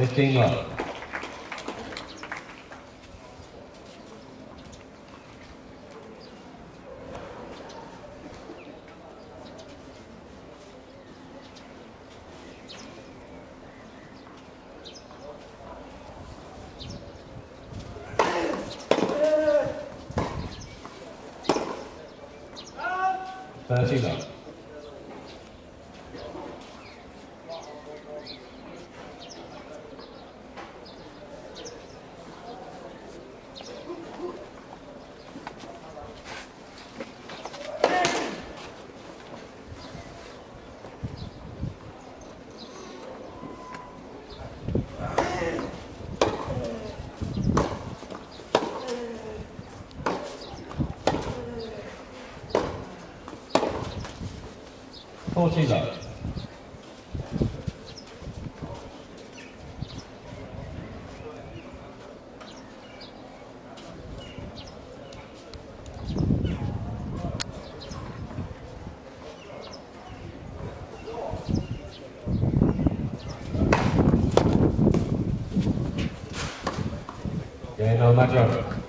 来听啊！大家记得。Forty love. Yeah, no matter.